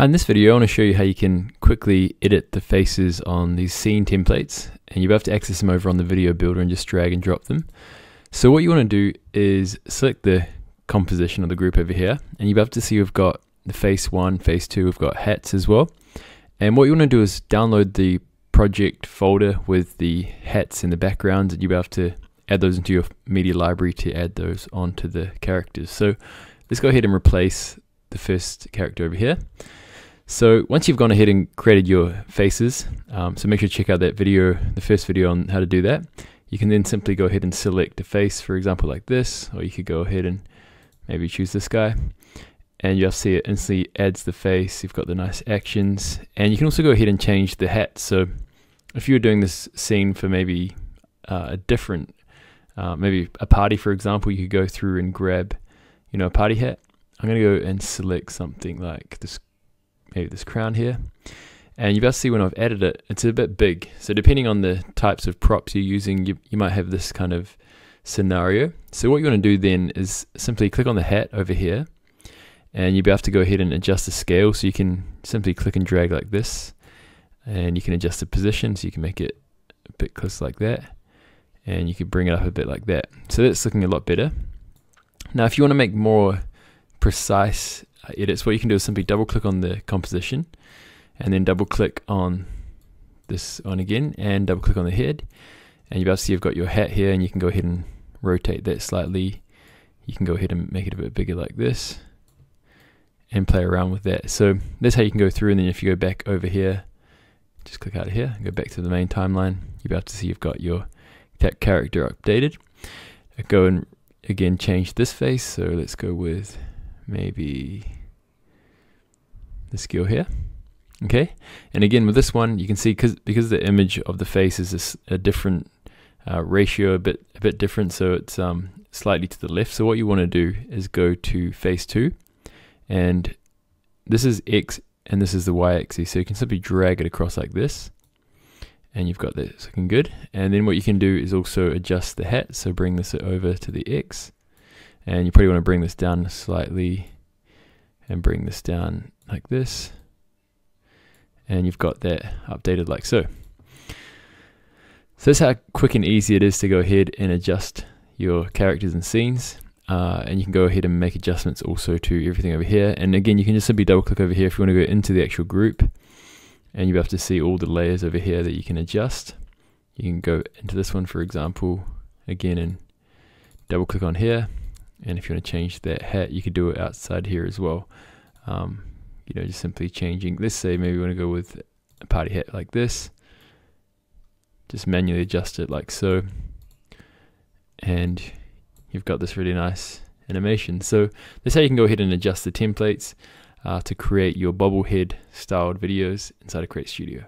In this video I want to show you how you can quickly edit the faces on these scene templates and you'll have to access them over on the video builder and just drag and drop them. So what you want to do is select the composition of the group over here and you'll have to see we've got the face 1, face 2, we've got hats as well. And what you want to do is download the project folder with the hats in the background and you'll have to add those into your media library to add those onto the characters. So let's go ahead and replace the first character over here. So once you've gone ahead and created your faces, um, so make sure to check out that video, the first video on how to do that. You can then simply go ahead and select a face, for example, like this, or you could go ahead and maybe choose this guy. And you'll see it instantly adds the face. You've got the nice actions. And you can also go ahead and change the hat. So if you were doing this scene for maybe uh, a different, uh, maybe a party, for example, you could go through and grab, you know, a party hat. I'm going to go and select something like this maybe this crown here. And you'll see when I've added it, it's a bit big. So depending on the types of props you're using, you, you might have this kind of scenario. So what you want to do then is simply click on the hat over here and you'll be able to go ahead and adjust the scale. So you can simply click and drag like this and you can adjust the position so you can make it a bit close like that and you can bring it up a bit like that. So that's looking a lot better. Now if you want to make more precise edits, what you can do is simply double click on the composition and then double click on this one again and double click on the head. And you'll see you've got your hat here and you can go ahead and rotate that slightly. You can go ahead and make it a bit bigger like this and play around with that. So that's how you can go through. And then if you go back over here just click out of here and go back to the main timeline you'll be able to see you've got your that character updated. Go and again change this face. So let's go with maybe the skill here. Okay, and again with this one, you can see because because the image of the face is a, a different uh, ratio, a bit a bit different, so it's um, slightly to the left. So what you want to do is go to face two, and this is x and this is the y axis. So you can simply drag it across like this, and you've got this looking good. And then what you can do is also adjust the hat. So bring this over to the x, and you probably want to bring this down slightly and bring this down like this. And you've got that updated like so. So that's how quick and easy it is to go ahead and adjust your characters and scenes. Uh, and you can go ahead and make adjustments also to everything over here. And again you can just simply double click over here if you want to go into the actual group. And you have to see all the layers over here that you can adjust. You can go into this one for example again and double click on here and if you want to change that hat you could do it outside here as well. Um, you know just simply changing let's say maybe we want to go with a party hat like this. Just manually adjust it like so. And you've got this really nice animation. So that's how you can go ahead and adjust the templates uh, to create your bobblehead styled videos inside of Create Studio